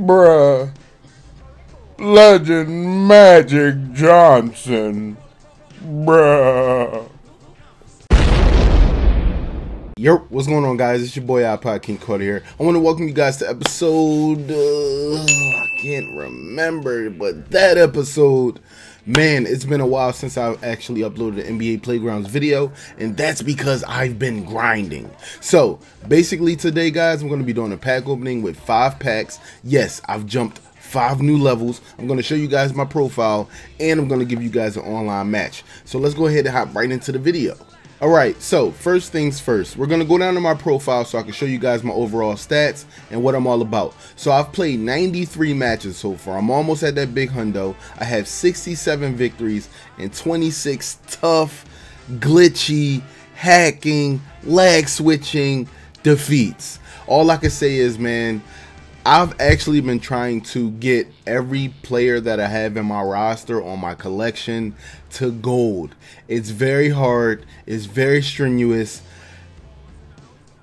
Bruh. Legend Magic Johnson. Bruh. Yo, what's going on, guys? It's your boy iPod King Carter here. I want to welcome you guys to episode. Uh, I can't remember, but that episode. Man, it's been a while since I've actually uploaded an NBA Playgrounds video, and that's because I've been grinding. So, basically, today, guys, I'm going to be doing a pack opening with five packs. Yes, I've jumped five new levels. I'm going to show you guys my profile, and I'm going to give you guys an online match. So, let's go ahead and hop right into the video. Alright, so first things first, we're to go down to my profile so I can show you guys my overall stats and what I'm all about. So I've played 93 matches so far. I'm almost at that big hundo. I have 67 victories and 26 tough, glitchy, hacking, lag switching defeats. All I can say is, man, I've actually been trying to get every player that I have in my roster on my collection to gold. It's very hard, it's very strenuous.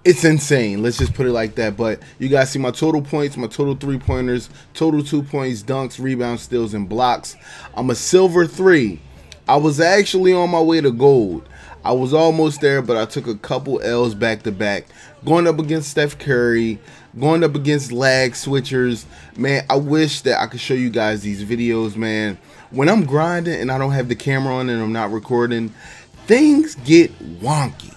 It's insane. Let's just put it like that. But you guys see my total points, my total three pointers, total two points, dunks, rebounds, steals, and blocks. I'm a silver three. I was actually on my way to gold. I was almost there, but I took a couple L's back to back. Going up against Steph Curry, going up against lag switchers. Man, I wish that I could show you guys these videos, man. When I'm grinding and I don't have the camera on and I'm not recording, things get wonky.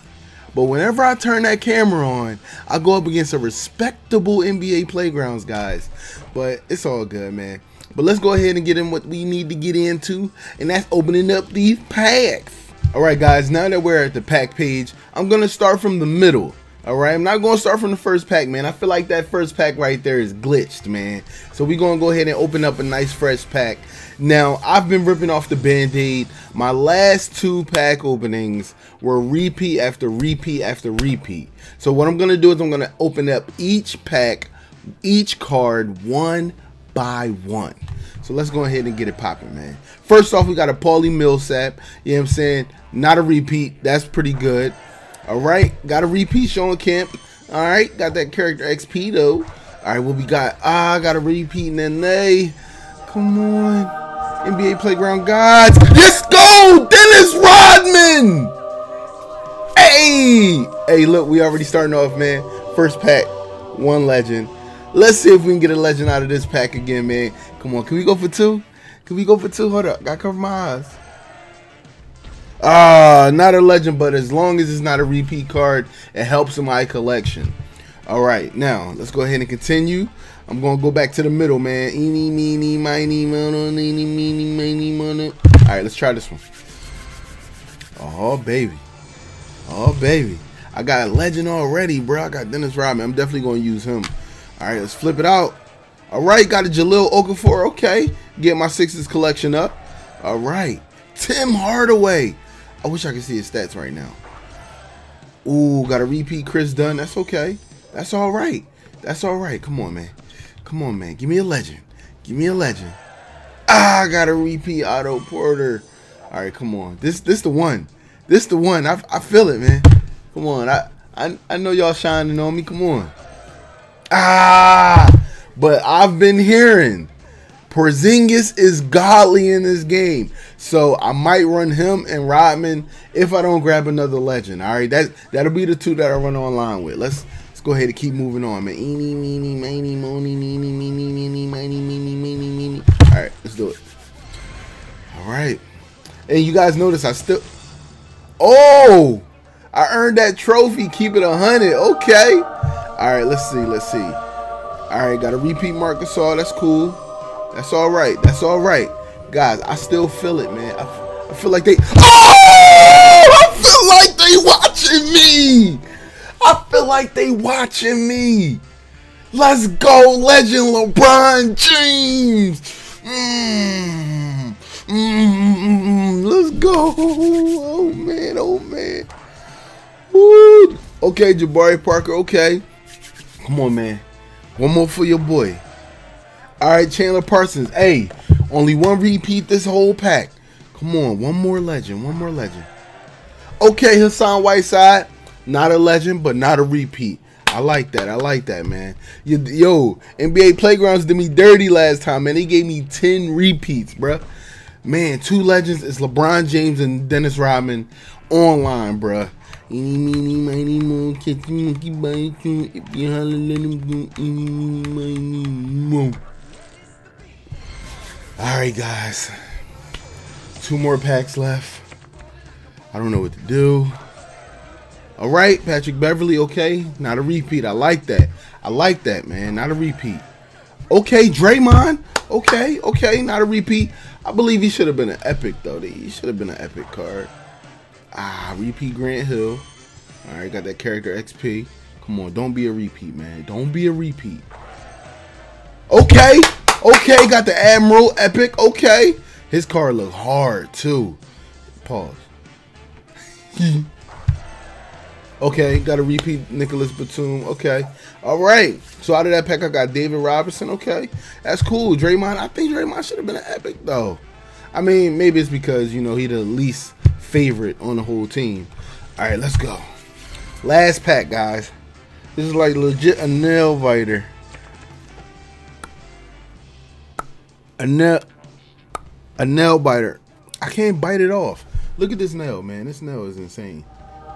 But whenever I turn that camera on, I go up against a respectable NBA playgrounds, guys. But it's all good, man. But let's go ahead and get in what we need to get into, and that's opening up these packs. All right, guys, now that we're at the pack page, I'm going to start from the middle. All right, I'm not going to start from the first pack, man. I feel like that first pack right there is glitched, man. So we're going to go ahead and open up a nice fresh pack. Now, I've been ripping off the Band-Aid. My last two pack openings were repeat after repeat after repeat. So what I'm going to do is I'm going to open up each pack, each card, one by one. So let's go ahead and get it popping, man. First off, we got a Paulie Millsap. You know what I'm saying? Not a repeat. That's pretty good. All right, got a repeat Shawn Kemp. All right, got that character XP though. All right, what we got? Ah, got a repeat Nene. Come on, NBA Playground Gods. Let's go, Dennis Rodman. Hey, hey, look, we already starting off, man. First pack, one legend. Let's see if we can get a legend out of this pack again, man. Come on, can we go for two? Can we go for two? Hold up, gotta cover my eyes. Ah, not a legend, but as long as it's not a repeat card, it helps in my collection. All right, now let's go ahead and continue. I'm gonna go back to the middle, man. Eeny, meeny, miny, mono, eeny, meeny, miny, mono. All right, let's try this one. Oh baby, oh baby, I got a legend already, bro. I got Dennis Rodman. I'm definitely gonna use him. All right, let's flip it out. All right, got a Jahlil Okafor. Okay, get my Sixers collection up. All right, Tim Hardaway. I wish I could see his stats right now. Ooh, got a repeat Kris Dunn. That's okay. That's all right. That's all right. Come on, man. Come on, man. Give me a legend. Give me a legend. Ah, I got a repeat Otto Porter. All right, come on. This this the one. This the one. I, I feel it, man. Come on. I, I, I know y'all shining on me. Come on. Ah, but I've been hearing Porzingis is godly in this game. So I might run him and Rodman if I don't grab another legend. All right, that that'll be the two that I run online with. Let's let's go ahead and keep moving on, man. Eeny, meeny, miny, mony, meeny, meeny, meeny, miny, meeny, meeny, meeny. All right, let's do it. All right, and you guys notice I still. Oh, I earned that trophy. Keep it a hundred. Okay. All right, let's see. Let's see. All right, got a repeat Marc Gasol. That's cool. That's all right. That's all right. Guys, I still feel it, man. I, I feel like they. Oh! I feel like they watching me. I feel like they watching me. Let's go, legend LeBron James. Mm, mm, mm, let's go. Oh man, oh man. Woo. Okay, Jabari Parker. Okay, come on, man. One more for your boy. All right, Chandler Parsons. Hey, only one repeat this whole pack. Come on, one more legend, one more legend. Okay, Hassan Whiteside, not a legend, but not a repeat. I like that. I like that, man. Yo, yo, NBA Playgrounds did me dirty last time, man. They gave me 10 repeats, bruh. Man, two legends is LeBron James and Dennis Rodman online, bruh. Eeny, meeny, miny, catch monkey a. If you holler, let him go. Eeny, meeny, miny. All right, guys. Two more packs left. I don't know what to do. All right, Patrick Beverley, okay. Not a repeat. I like that. I like that, man. Not a repeat. Okay, Draymond. Okay, okay. Not a repeat. I believe he should have been an epic, though. He should have been an epic card. Ah, repeat Grant Hill. All right, got that character XP. Come on, don't be a repeat, man. Don't be a repeat. Okay, okay. Got the Admiral Epic. Okay. His car look hard, too. Pause. Okay, got to repeat Nicolas Batum. Okay. All right. So out of that pack, I got David Robinson. Okay. That's cool. Draymond, I think Draymond should have been an epic, though. I mean, maybe it's because, you know, he the least favorite on the whole team. All right, let's go. Last pack, guys. This is like legit a nail biter. A nail, a nail biter. I can't bite it off. Look at this nail, man. This nail is insane.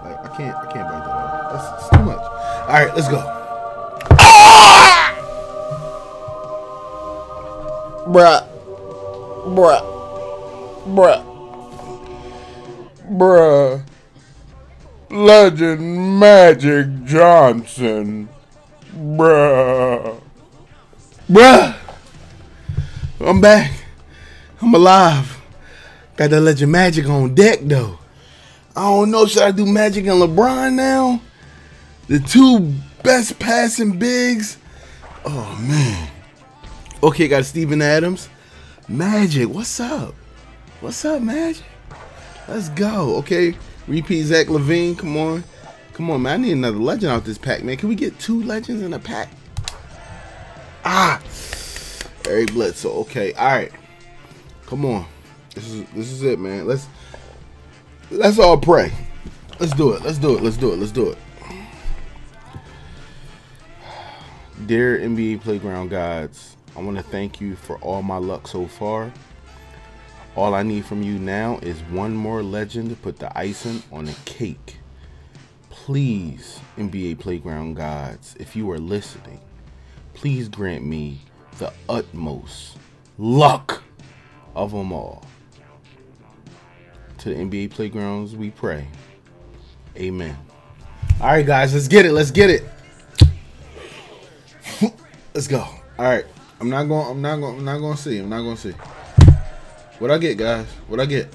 Like I can't, I can't bite that off. That's, too much. All right, let's go. Ah! Bruh. Bruh. Bruh. Bruh. Legend Magic Johnson. Bruh. Bruh. I'm back. I'm alive. Got that legend magic on deck though. I don't know. Should I do Magic and LeBron now? The two best passing bigs. Oh man. Okay, got Steven Adams. Magic, what's up? What's up, Magic? Let's go. Okay, repeat Zach LaVine. Come on, come on, man. I need another legend out this pack, man. Can we get two legends in a pack? Ah, Eric Bledsoe. Okay, all right. Come on. This is this is it, man. Let's let's all pray. Let's do it. Let's do it. Let's do it. Let's do it. Dear NBA Playground gods, I want to thank you for all my luck so far. All I need from you now is one more legend to put the icing on the cake. Please, NBA Playground gods, if you are listening, please grant me the utmost luck of them all. To the NBA Playgrounds, we pray. Amen. All right, guys, let's get it. Let's get it. let's go. All right. I'm not going. I'm not going. I'm not going to see. I'm not going to see. What I get, guys? What I get?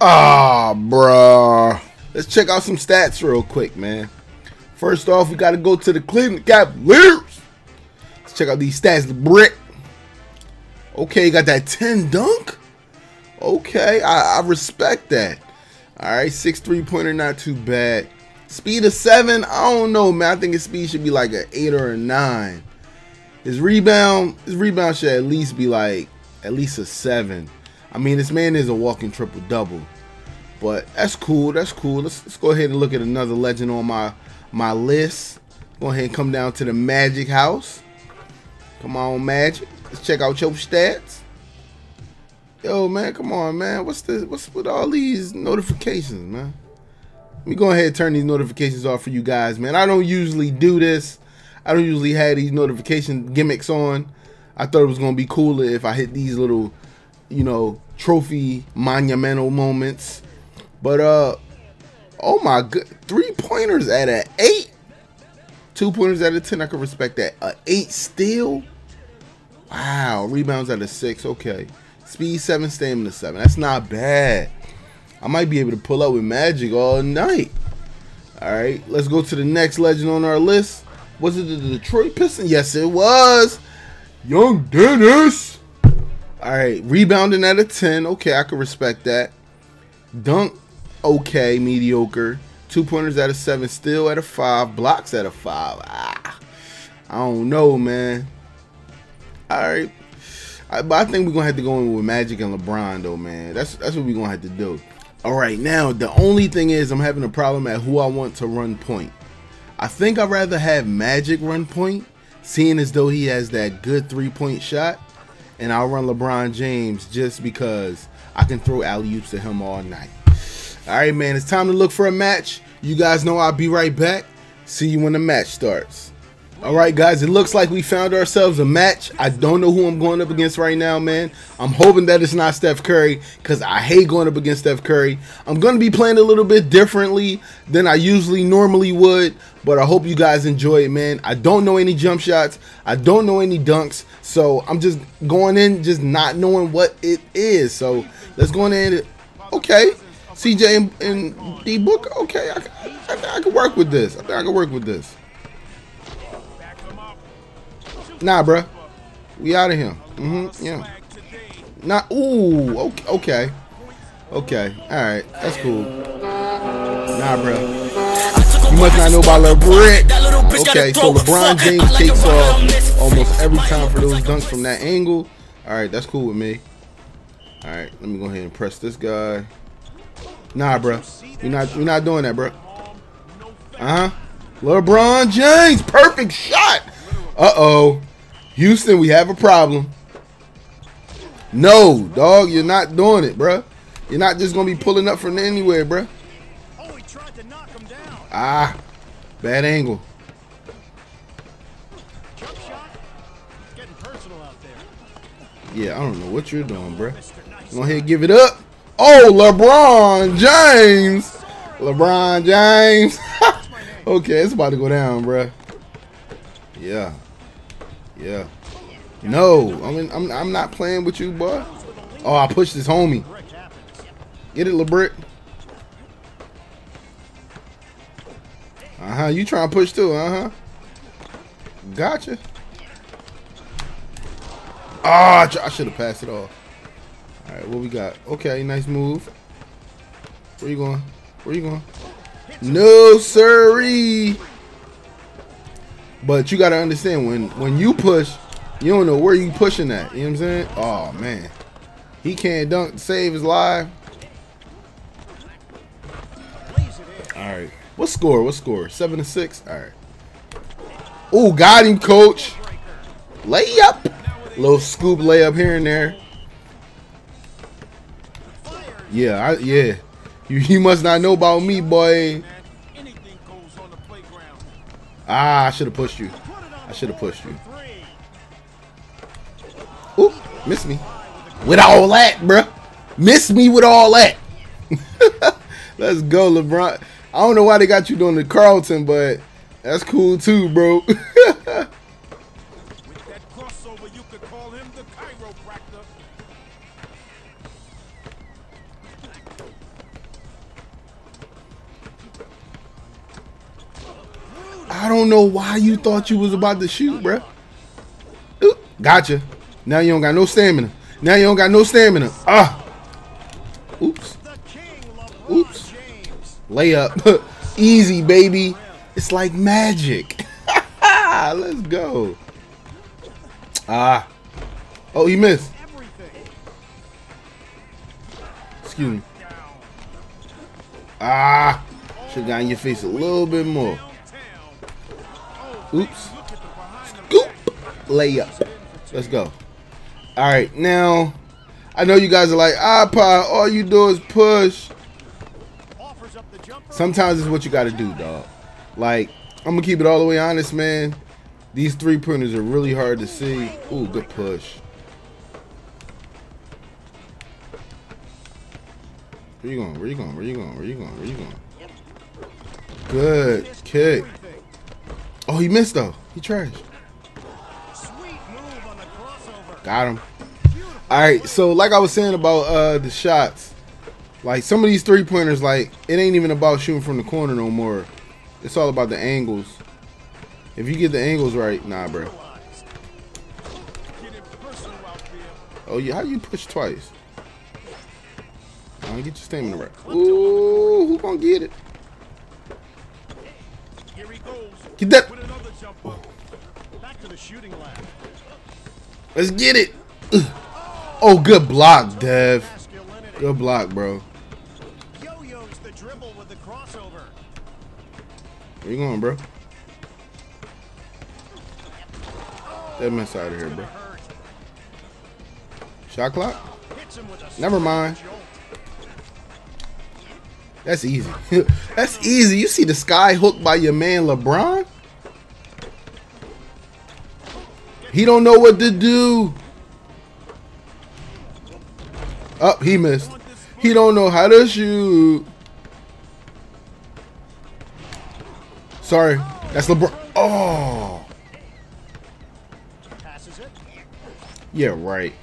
Ah, bruh. Let's check out some stats real quick, man. First off, we got to go to the Cleveland Cavaliers. Check out these stats. Brick. Okay, got that 10 dunk. Okay, I, I respect that. All right, six three pointer, not too bad. Speed of seven, I don't know, man. I think his speed should be like an eight or a nine. His rebound, his rebound should at least be like at least a seven. I mean, this man is a walking triple double, but that's cool. That's cool. Let's, let's go ahead and look at another legend on my my list. Go ahead and come down to the Magic House. Come on, Magic. Let's check out your stats. Yo, man, come on, man. What's the what's with all these notifications, man? Let me go ahead and turn these notifications off for you guys, man. I don't usually do this. I don't usually have these notification gimmicks on. I thought it was gonna be cooler if I hit these little, you know, trophy monumental moments. But uh oh my good three pointers at an eight. Two pointers out of ten, I can respect that. A eight steal. Wow, rebounds out of six. Okay. Speed seven, stamina seven. That's not bad. I might be able to pull up with Magic all night. All right, let's go to the next legend on our list. Was it the Detroit Pistons? Yes, it was. Young Dennis. All right, rebounding at a 10. Okay, I can respect that. Dunk, okay, mediocre. Two pointers at a 7, still at a 5. Blocks at a 5. Ah, I don't know, man. All right. I, but I think we're gonna have to go in with Magic and LeBron, though, man. That's that's what we're gonna have to do. All right, now the only thing is I'm having a problem at who I want to run point. I think I'd rather have Magic run point, seeing as though he has that good three point shot, and I'll run LeBron James just because I can throw alley oops to him all night. All right, man, it's time to look for a match. You guys know I'll be right back. See you when the match starts. All right, guys, it looks like we found ourselves a match. I don't know who I'm going up against right now, man. I'm hoping that it's not Steph Curry because I hate going up against Steph Curry. I'm going to be playing a little bit differently than I usually normally would, but I hope you guys enjoy it, man. I don't know any jump shots. I don't know any dunks, so I'm just going in just not knowing what it is. So let's go in okay, CJ and, and D Book, okay, I, I, I can work with this. I think I can work with this. Nah, bruh. We out of here. Mm-hmm. Yeah. Nah. Ooh. Okay. Okay. Okay. All right. That's cool. Nah, bruh. You must not know about LeBron. Okay. So LeBron James takes off almost every time for those dunks from that angle. All right. That's cool with me. All right. Let me go ahead and press this guy. Nah, bruh. You're not. We're not doing that, bruh. Uh huh. LeBron James. Perfect shot. Uh-oh. Houston, we have a problem. No, dog, you're not doing it, bruh. You're not just going to be pulling up from anywhere, bruh. Ah, bad angle. Yeah, I don't know what you're doing, bruh. Go ahead give it up. Oh, LeBron James. LeBron James. okay, it's about to go down, bruh. Yeah. Yeah. No, I mean I'm I'm not playing with you, boy. Oh, I pushed this homie. Get it, LeBrick. Uh-huh. You trying to push too, uh-huh. Gotcha. Ah, oh, I should have passed it off. All right, what we got? Okay, nice move. Where you going? Where you going? No, sirree. But you got to understand when when you push, you don't know where you pushing at. You know what I'm saying? Oh man, he can't dunk save his life. All right, what score? What score? Seven to six. All right. Oh, got him, coach. Layup. Little scoop layup here and there. Yeah, I, yeah. You, you must not know about me, boy. Ah, I should have pushed you. I should have pushed you. Oop, miss me. With all that, bruh. Miss me with all that. Let's go, LeBron. I don't know why they got you doing the Carlton, but that's cool too, bro. why you thought you was about to shoot. Oop, gotcha. Now you don't got no stamina. Now you don't got no stamina. Ah. Oops. Oops. Layup. Easy, baby. It's like magic. Let's go. Ah. Oh, he missed. Excuse me. Ah. Should have gotten your face a little bit more. Oops. Scoop. Layup. Let's go. All right, now I know you guys are like, ah, pa, all you do is push. Sometimes it's what you got to do, dog. Like, I'm gonna keep it all the way honest, man. These three pointers are really hard to see. Ooh, good push. Where you going? Where you going? Where you going? Where you going? Where you going? Good kick. Oh, he missed though. He trashed. Got him. All right, so like I was saying about uh, the shots, like some of these three pointers, like it ain't even about shooting from the corner no more. It's all about the angles. If you get the angles right, nah, bro. Oh yeah, how you push twice? I'll get your stamina right. Ooh, who gonna get it? Get that jump. Back to the shooting lab. Let's get it. Oh, good block, Dev. Good block, bro. Yo-yo's the dribble with the crossover. Where you going, bro? Get mess out of here, bro. Shot clock? Never mind. That's easy. That's easy. You see the sky hooked by your man LeBron? He don't know what to do. Up, oh, he missed. He don't know how to shoot. Sorry, that's LeBron. Oh. Yeah, right.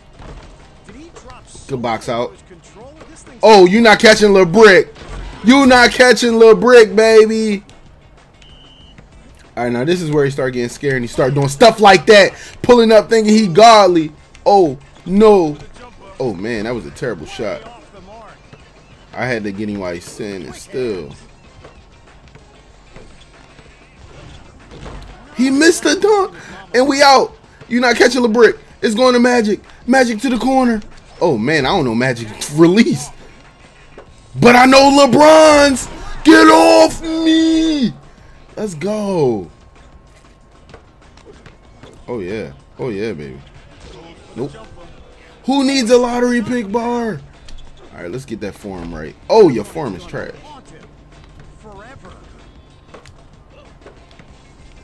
Good box out. Oh, you not catching Lil Brick. You not catching Lil Brick, baby. All right, now this is where he start getting scared and he start doing stuff like that, pulling up thinking he godly. Oh, no. Oh, man, that was a terrible shot. I had to get him while he's and still. He missed the dunk, and we out. You're not catching the brick. It's going to Magic. Magic to the corner. Oh, man, I don't know Magic release. But I know LeBron's. Get off me. Let's go. Oh, yeah. Oh, yeah, baby. Nope. Who needs a lottery pick bar? All right, let's get that form right. Oh, your form is trash.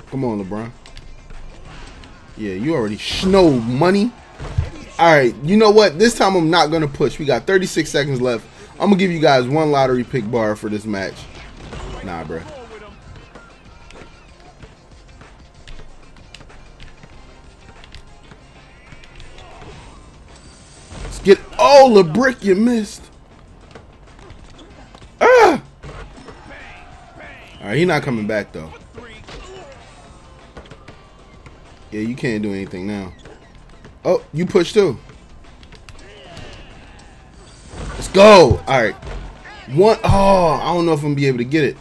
Come on, LeBron. Yeah, you already snow money. All right, you know what? This time I'm not going to push. We got 36 seconds left. I'm going to give you guys one lottery pick bar for this match. Nah, bro. All the brick you missed. Ah! All right, he's not coming back, though. Yeah, you can't do anything now. Oh, you push too. Let's go. All right. One. Oh, I don't know if I'm gonna be able to get it.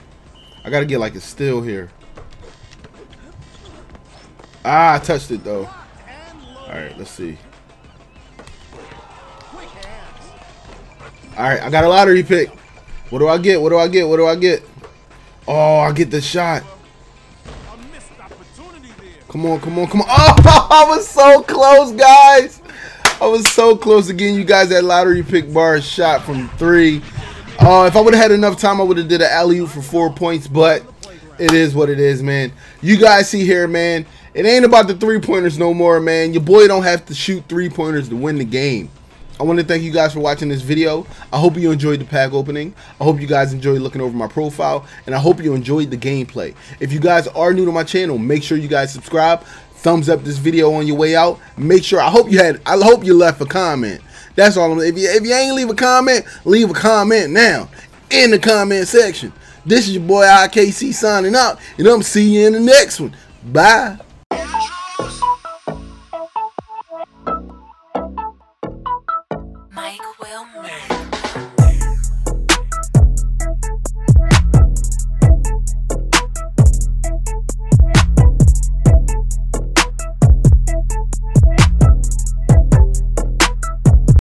I gotta get like a still here. Ah, I touched it though. All right, let's see. All right, I got a lottery pick. What do I get? What do I get? What do I get? Oh, I get the shot. Come on, come on, come on. Oh, I was so close, guys. I was so close getting you guys that lottery pick bar shot from three. Uh, if I would have had enough time, I would have did an alley-oop for four points, but it is what it is, man. You guys see here, man, it ain't about the three-pointers no more, man. Your boy don't have to shoot three-pointers to win the game. I want to thank you guys for watching this video. I hope you enjoyed the pack opening. I hope you guys enjoyed looking over my profile. And I hope you enjoyed the gameplay. If you guys are new to my channel, make sure you guys subscribe. Thumbs up this video on your way out. Make sure, I hope you had, I hope you left a comment. That's all I'm, if you, if you ain't leave a comment, leave a comment now in the comment section. This is your boy IKC signing out. And I'm see you in the next one. Bye.